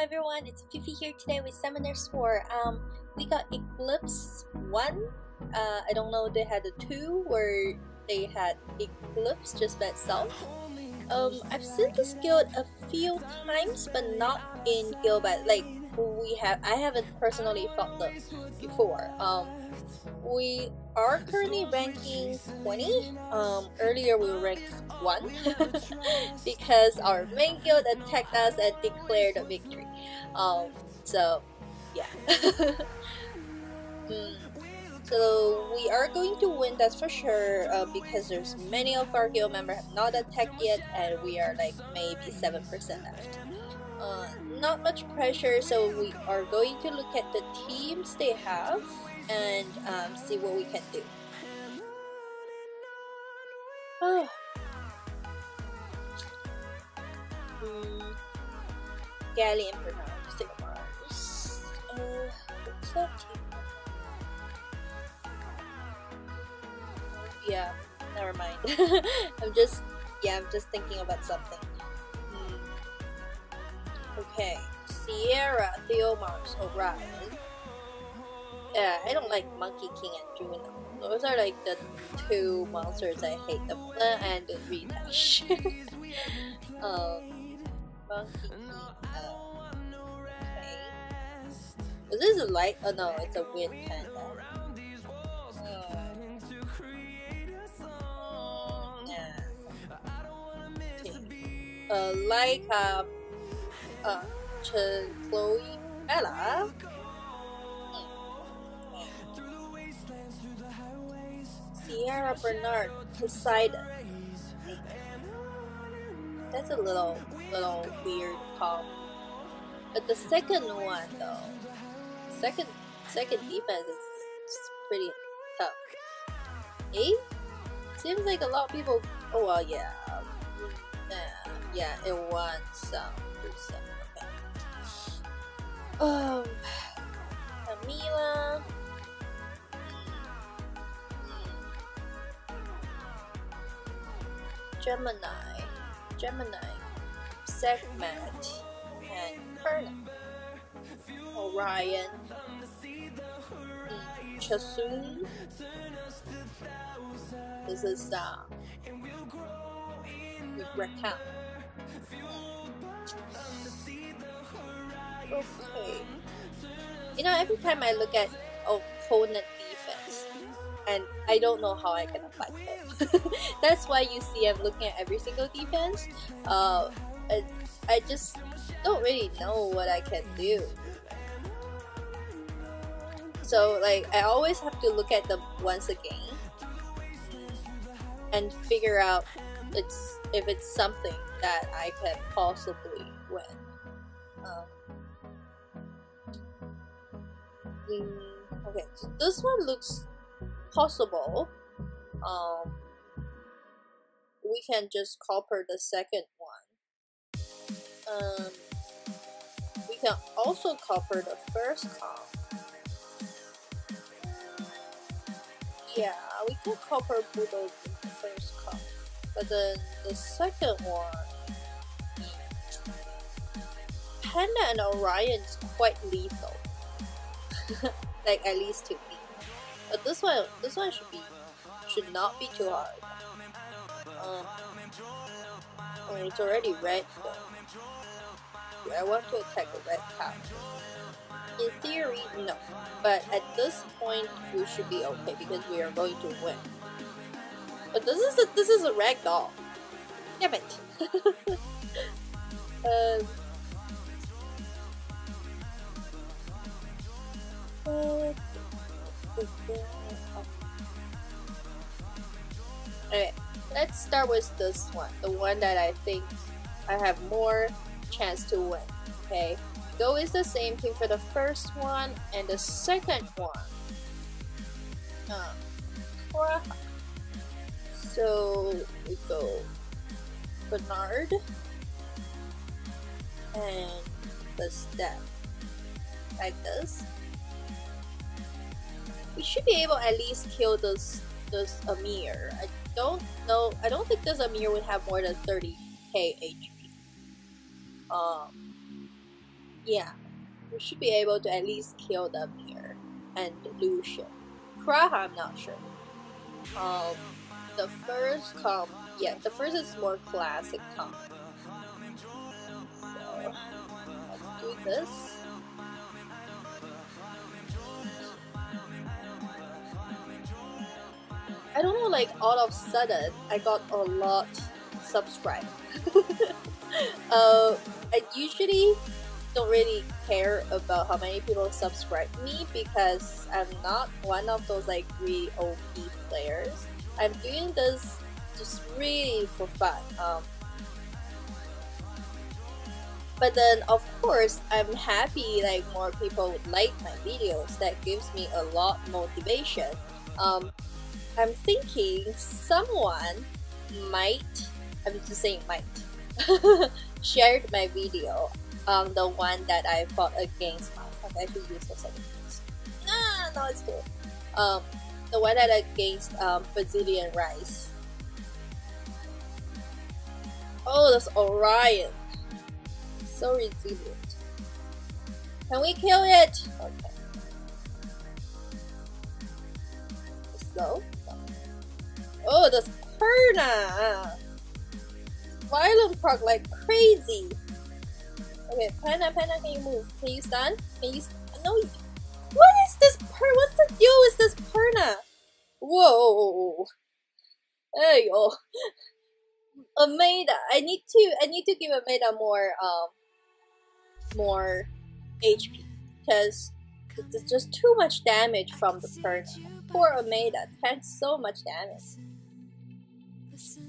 everyone, it's Fifi here today with Summoner's War. Um, we got Eclipse 1. Uh, I don't know they had a 2 where they had Eclipse just by itself. Um, I've seen this guild a few times, but not in guild, but like we have. I haven't personally fought them before. Um, we are currently ranking 20. Um, earlier we were ranked 1 because our main guild attacked us and declared a victory. Um, so, yeah. mm. So we are going to win, that's for sure, uh, because there's many of our guild members have not attacked yet and we are like maybe 7% left. Uh, not much pressure, so we are going to look at the teams they have and um, see what we can do. Galleon Bernard, Sigmarus. Uh? Yeah, never mind. I'm just, yeah, I'm just thinking about something. Hmm. Okay, Sierra, Theomars, Orion. Yeah, I don't like Monkey King and Juno. Those are like the two monsters I hate the uh, and the um, Monkey King. Is this a light? Oh no, it's a wind panda. Uh, like uh, uh, Chloe Ella. Sierra Bernard Poseidon. That's a little little weird call. But the second one though, second second defense is pretty tough. Eh? Seems like a lot of people. Oh well, yeah, yeah, yeah. It um, some. Okay. Um, Camilla. Gemini, Gemini, Segment, and Perna. Orion, Chasun. This is uh, Recount. Okay. You know, every time I look at opponent defense, and I don't know how I can apply it. That's why you see I'm looking at every single defense. Uh, I, I just don't really know what I can do. So like I always have to look at them once again and figure out it's if it's something that I can possibly win. Um, mm, okay, so this one looks possible. Um, we can just copper the second one. Um, we can also cover the first comp. Yeah, we can copper Budo the first comp. But then the second one, Panda and Orion is quite lethal. like at least to me. But this one, this one should be, should not be too hard. Um, I mean, it's already red though. I want to attack the red cow. In theory, no. But at this point, we should be okay because we are going to win. But this is a this is a rag doll. Damn it. uh, Okay, let's start with this one, the one that I think I have more chance to win. Okay, go is the same thing for the first one and the second one. Um, so we go Bernard and the step like this we should be able at least kill this this Amir. I don't know. I don't think this Amir would have more than 30k HP. Um, yeah, we should be able to at least kill them here and Lushen. Kraha, I'm not sure. Um, the first comp, yeah, the first is more classic comp. Let's do this. I don't know, like all of a sudden, I got a lot subscribed. uh, I usually don't really care about how many people subscribe me because I'm not one of those like really OP players. I'm doing this just really for fun. Um, but then of course I'm happy like more people would like my videos. That gives me a lot motivation. Um, I'm thinking someone might, I'm just saying might, shared my video um, the one that I fought against. Oh, I should use second piece. Ah, no, it's cool. Um, the one that against um, Brazilian rice. Oh, that's Orion. So resilient. Can we kill it? Okay. Slow. Oh, that's Perna! Violent proc like crazy. Okay, Perna, Perna, can you move? Can you stand? Can you? No. What is this per? What's the deal with this Perna? Whoa. You go. Ameda, I need to. I need to give Ameda more. Um. More HP because there's just too much damage from the Perna. Poor Ameda takes so much damage.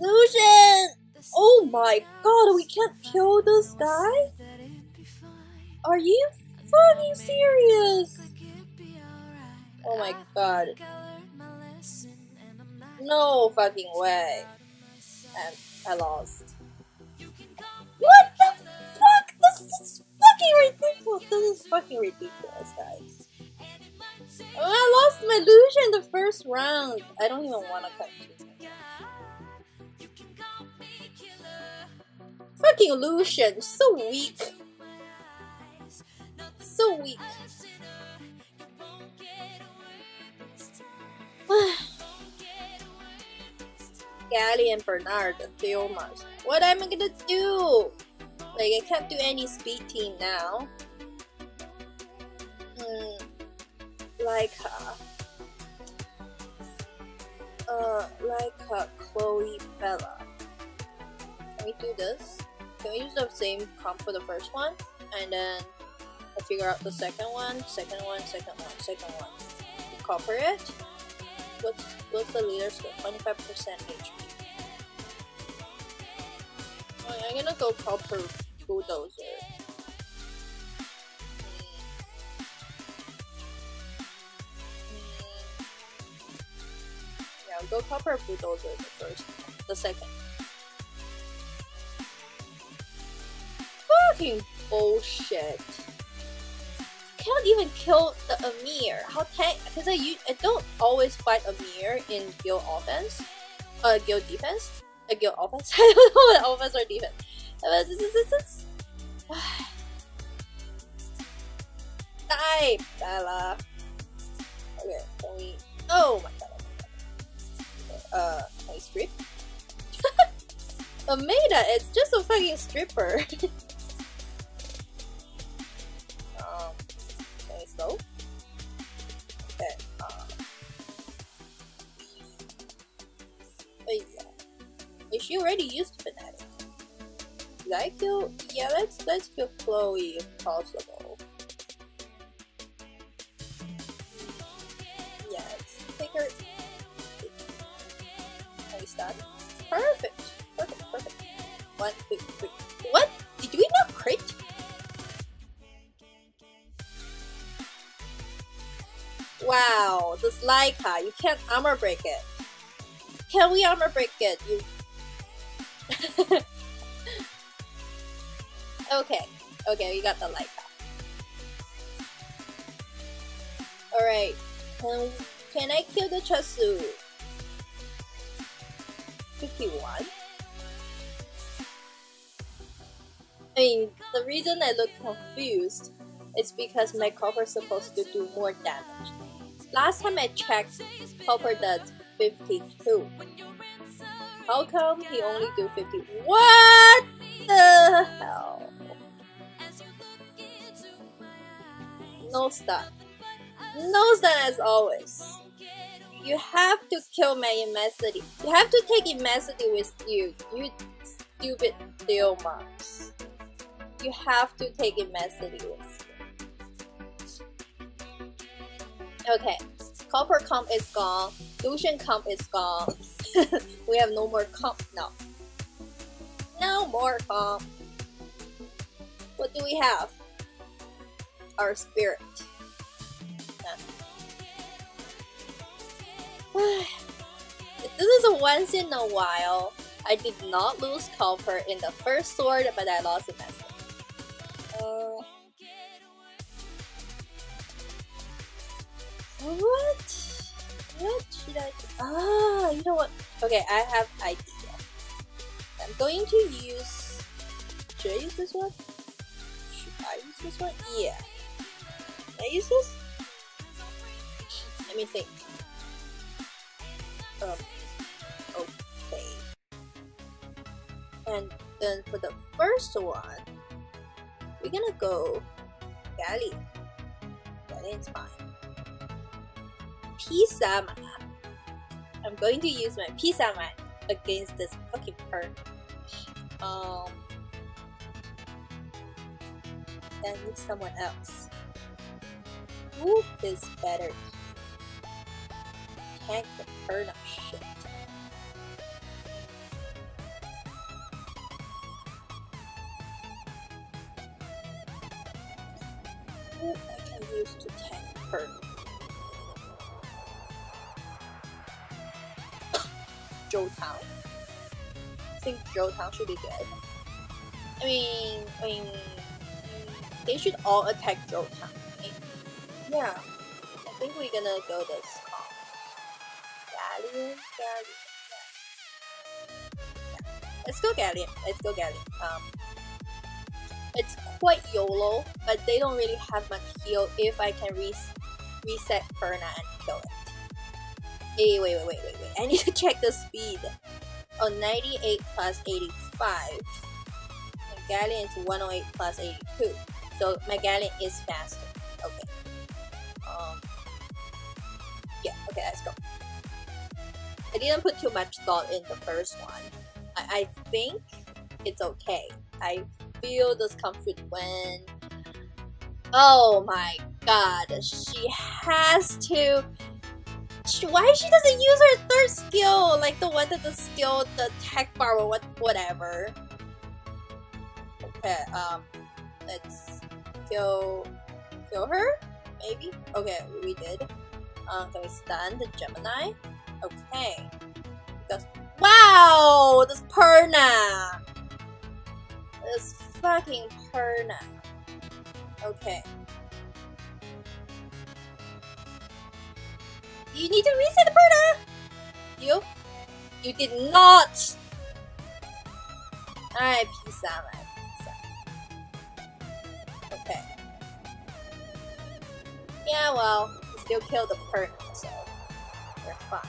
Lushen! Oh my god, we can't kill this guy? Are you fucking serious? Oh my god. No fucking way. And I lost. What the fuck? This is fucking ridiculous. This is fucking ridiculous, guys. I lost my Lushen the first round. I don't even want to continue. Fucking Lushen, so weak so weak. Gally and Bernard, the Theomars. What am I gonna do? Like, I can't do any speed team now. Hmm. Like, uh, uh, like uh, Chloe Bella. Can we do this? Can we use the same comp for the first one? And then I figure out the second one, second one, second one, second one. Copper it. What's what's the leader skill? 25% HP. Oh, I'm gonna go copper bulldozer. Hmm. Hmm. Yeah, I'll go copper bulldozer the first, the second. Fucking bullshit can't even kill the Amir. How tank? Because I I don't always fight Amir in guild offense, uh, guild defense, a uh, guild offense. I don't know what offense or defense. Die, Bella. Okay, can we? Oh my god. Uh, can we strip? Ameda, it's just a fucking stripper. she already used Fnatic? Did I kill? Yeah, let's let's kill Chloe if possible. Let's take her. Nice done. Perfect. Perfect. Perfect. One, two, three. What? Did we not crit? Wow, this Laika, you can't armor break it. Can we armor break it? You Okay, okay, we got the Laika. Alright, can, can I kill the Chasu? 51? I mean, the reason I look confused is because my copper is supposed to do more damage. Last time I checked, copper does 52. How come he only do 50? What the hell? No stun. No stun as always. You have to kill my immensity. You have to take immensity with you, you stupid Theomars. You have to take immensity with you. Okay, Copper comp is gone. Lushen comp is gone. we have no more comp now. No more comp. What do we have? Our spirit. this is a once in a while. I did not lose copper in the first sword, but I lost it message. Uh, what? What should I do? Ah, you know what? Okay, I have idea. I'm going to use... Should I use this one? Should I use this one? Yeah. Can I use this? Let me think. Um, okay. And then for the first one, we're gonna go Galleon. Galleon's fine. Psama. I'm going to use my Psama against this fucking perk. Um, I need someone else. Who is better? Tank the Perna shit. Who I can use to tank Perna? Joe Town. I think Jultan should be good. I mean, I mean, they should all attack Joe Town. Yeah, I think we're gonna go this calm. Galleon, Galleon. Let's go Galleon. Let's go Galleon. Um, it's quite YOLO, but they don't really have much heal if I can res reset Perna and kill it. Hey, wait, wait, wait, wait, wait. I need to check the speed. Oh, 98 plus 85. My Galleon is 108 plus 82. So my Galleon is faster. Okay. Um, yeah, okay, let's go. I didn't put too much thought in the first one. I, I think it's okay. I feel should win. Oh my god, she has to why she doesn't use her third skill, like the one that the skill, the tech bar or what, whatever. Okay, um, let's kill, kill her, maybe? Okay, we did. Um, can we stun the Gemini? Okay. Because, wow, this Perna! This fucking Perna. Okay. You need to reset the Perna! You? You did not! Alright, peace out, man. Peace out. Okay. Yeah, well, we still killed the Perna, so we're fine.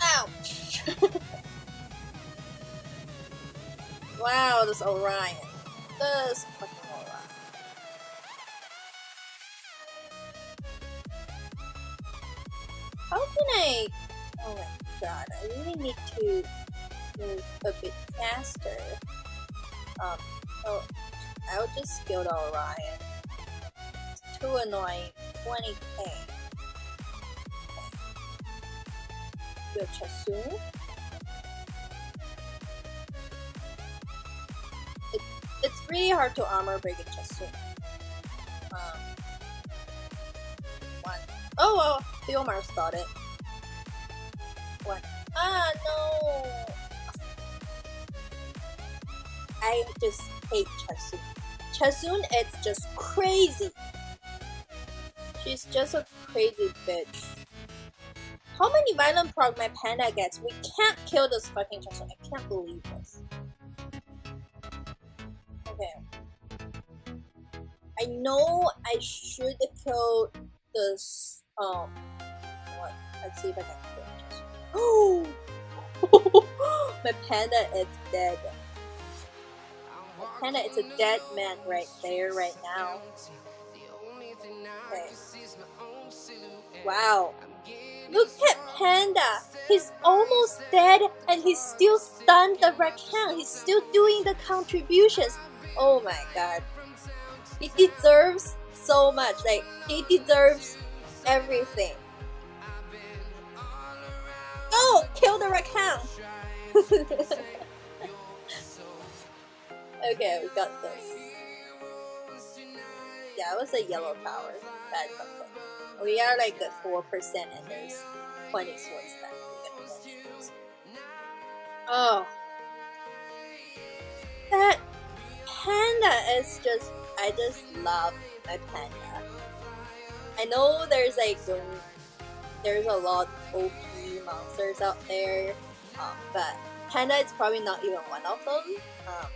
Ouch! wow, this Orion this fucking How can I... Oh my god, I really need to move a bit faster. Um, so I'll just skill the Orion. It's too annoying. 20k. Your Chasun. Really hard to armor break it just soon. Um, one. Oh well, Theomars got it. One. Ah no! I just hate Chasun. Chasun is just crazy. She's just a crazy bitch. How many violent proc my panda gets? We can't kill this fucking Jackson. I can't believe this. I know I should kill this um what let's see if I can kill it. Oh my panda is dead. My panda is a dead man right there right now. Okay. Wow. Look at Panda! He's almost dead and he's still stunned the Rakan. He's still doing the contributions. Oh my god. He deserves so much. Like, he deserves everything. Oh! Kill the Rakan! okay, we got this. Yeah, it was a yellow tower. Bad. We are like at 4% and there's 20 swords left. Oh. That panda is just, I just love my panda. I know there's like, there's a lot of OP monsters out there, um, but panda is probably not even one of them. Um,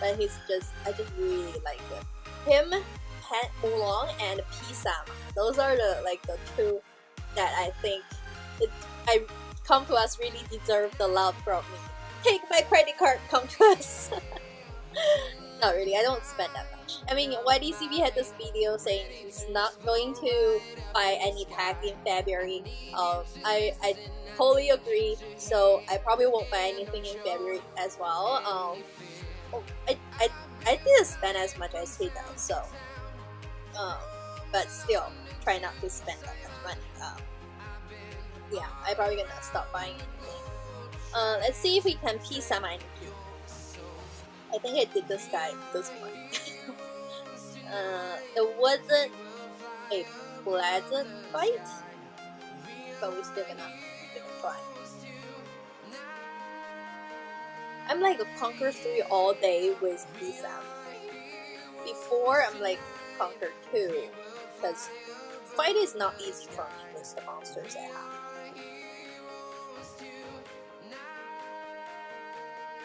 but he's just, I just really like him. Him Pet Oolong and Psama. Those are the like the two that I think it, I Com2uS really deserve the love from me. Take my credit card, come to us. not really, I don't spend that much. I mean, YDCB had this video saying he's not going to buy any pack in February. Um, I, I totally agree, so I probably won't buy anything in February as well. Um, I, I, I didn't spend as much as he does, so um, but still, try not to spend that much money. Um, yeah, I'm probably gonna stop buying anything. Uh, let's see if we can P some NP. I think I did this guy this one. Uh, it wasn't a pleasant fight, but we're still gonna, try. I'm like a Conquer 3 all day with PSAM. Before, I'm like Conquer 2 because fight is not easy for me with the monsters I have.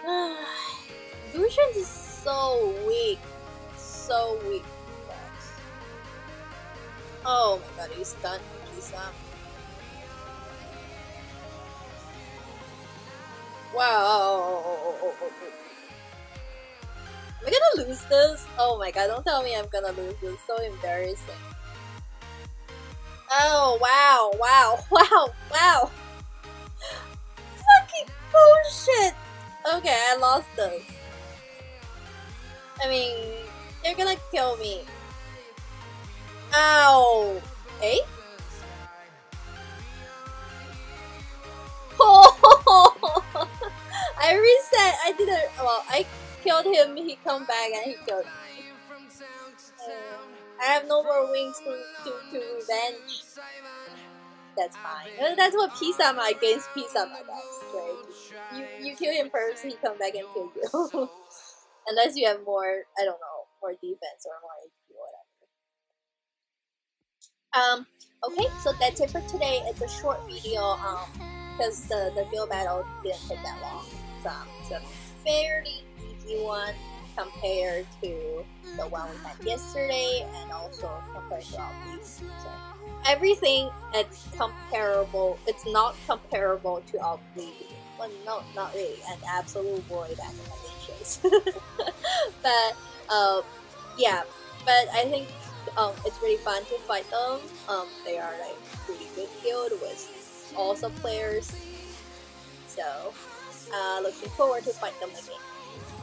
Lushen is so weak. So weak. Oh my god, he's done. He's um. Wow. Am I gonna lose this? Oh my god, don't tell me I'm gonna lose this. So embarrassing. Oh, wow, wow, wow, wow. Fucking bullshit. Okay, I lost this. I mean, they're gonna kill me. Ow. Come back and he. Uh, I have no more wings to, to, to revenge. That's fine. That's what Psama against Psama does, right? You, you kill him first, he come back and kill you. Unless you have more, I don't know, more defense or more HP or whatever. Um, okay, so that's it for today. It's a short video, um, because the, the guild battle didn't take that long. So it's a fairly easy one compared to the one we had yesterday and also compared to our So everything it's comparable it's not comparable to our bleeding. Well no not really an absolute void animations. but uh, yeah, but I think um, it's really fun to fight them. Um, they are like pretty good guild with awesome players. So uh, looking forward to fight them again.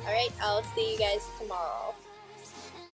Alright, I'll see you guys tomorrow.